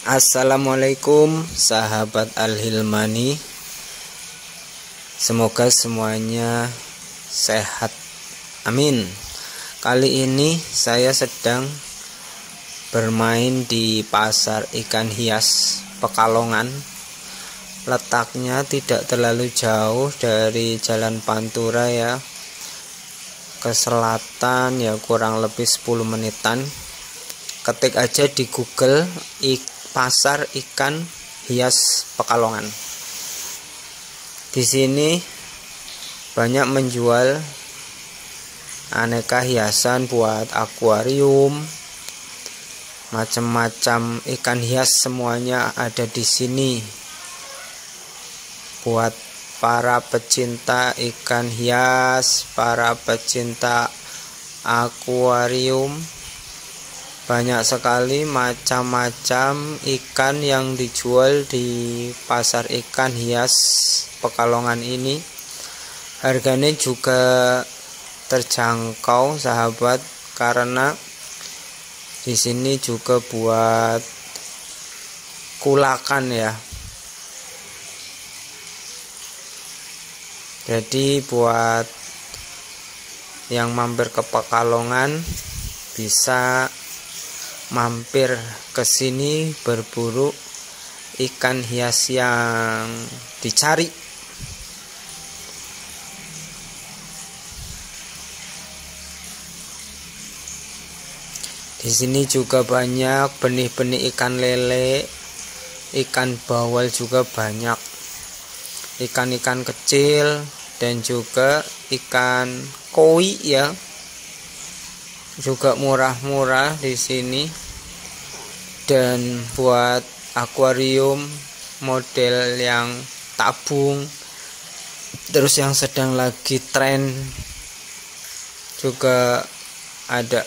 Assalamualaikum sahabat Al-Hilmani. Semoga semuanya sehat. Amin. Kali ini saya sedang bermain di pasar ikan hias Pekalongan. Letaknya tidak terlalu jauh dari Jalan Pantura ya. Ke selatan ya kurang lebih 10 menitan. Ketik aja di Google pasar ikan hias Pekalongan. Di sini banyak menjual aneka hiasan buat akuarium, macam-macam ikan hias semuanya ada di sini. Buat para pecinta ikan hias, para pecinta akuarium, banyak sekali macam-macam ikan yang dijual di pasar ikan hias Pekalongan ini. Harganya juga terjangkau sahabat karena di sini juga buat kulakan ya. Jadi buat yang mampir ke Pekalongan bisa mampir ke sini berburu ikan hias yang dicari. Di sini juga banyak benih-benih ikan lele, ikan bawal juga banyak. Ikan-ikan kecil dan juga ikan koi ya juga murah-murah di sini. Dan buat akuarium model yang tabung terus yang sedang lagi tren juga ada